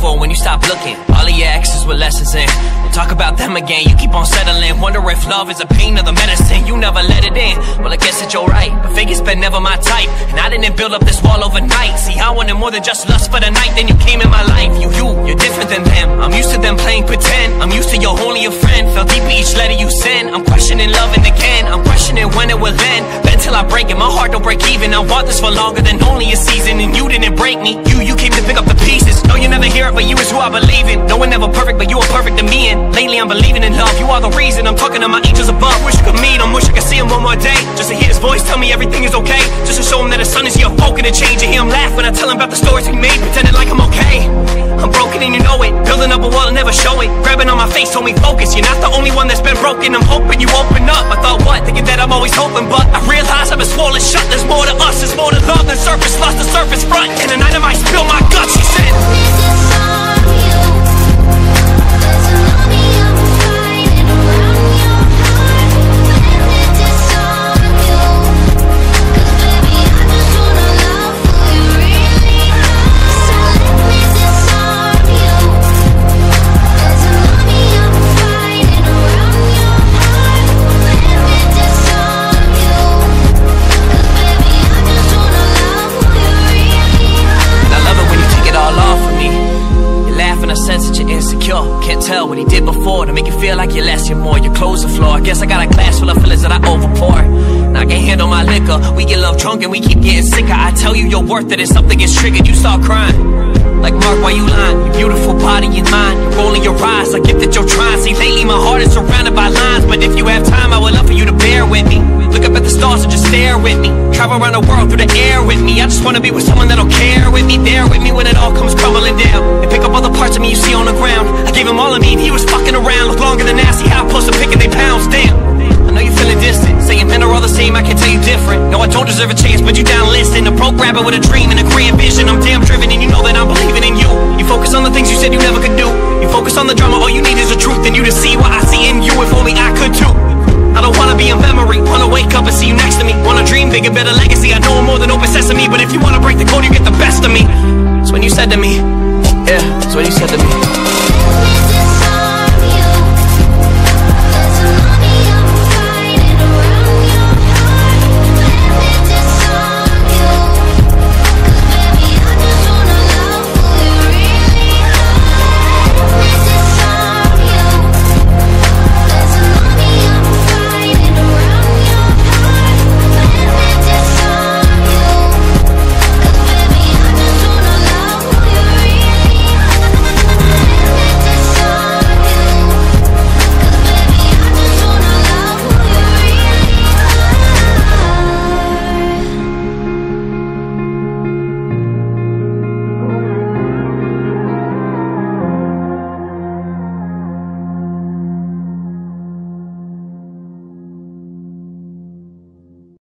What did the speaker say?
for when you stop looking. All of your exes with lessons in. We'll talk about them again. You keep on settling. Wonder if love is a pain or the medicine. You never let it in. Well, I guess that you're right. But figure's been never my type. And I didn't build up this wall overnight. See, I wanted more than just lust for the night. Then you came in my life. You, you, you're different than them. I'm used to them playing pretend. I'm used to your only a friend. Fell deep each letter you send. I'm questioning loving again. I'm questioning when it will end. I break it. My heart don't break even. I want this for longer than only a season. And you didn't break me. You, you came to pick up the pieces. No, you never hear it, but you is who I believe in. No one ever perfect, but you are perfect to me. And lately I'm believing in love. You are the reason I'm talking to my angels above. Wish I could meet him. Wish I could see him one more day. Just to hear his voice tell me everything is okay. Just to show him that his son is here, folk to change. And hear him laugh when I tell him about the stories we made, pretending like I'm okay. I'm broken and you know it. Building up a wall and never show it. Grabbing on my face, told me focus. You're not the only one that's been broken. I'm hoping you open up. I thought what? Thinking that I'm always hoping, but I realize I've been swollen shut. There's more to us, there's more to love than surface lust, tell what he did before to make you feel like you're less, you're more. Your clothes the floor. I guess I got a glass full of feelings that I overpour. Now I can't handle my liquor. We get love drunk and we keep getting sicker. I tell you your worth it if something gets triggered, you start crying. Like Mark, why you lying? Your beautiful body and mind. You're rolling your eyes. I get that you're trying. See, lately my heart is surrounded by lines. But if you have time, I would love for you to bear with me. Look up at the and stare with me. Travel around the world through the air with me. I just wanna be with someone that'll care with me, there with me when it all comes crumbling down. And pick up all the parts of me you see on the ground. I gave him all of me and he was fucking around. Look longer than that, see how close I'm picking they pounds. Damn. I know you're feeling distant, saying men are all the same. I can tell you different. No, I don't deserve a chance, but you down listen. A broke rapper with a dream and a grand vision. I'm damn driven, and you know that I'm believing in you. You focus on the things you said you never could do. You focus on the drama, all you need is the truth, and you to see what I see in you. If only I could too. I wanna be a memory, wanna wake up and see you next to me. Wanna dream bigger, better legacy. I know I'm more than open sesame, but if you wanna break the code, you get the best of me. That's when you said to me, yeah, that's when you said to me.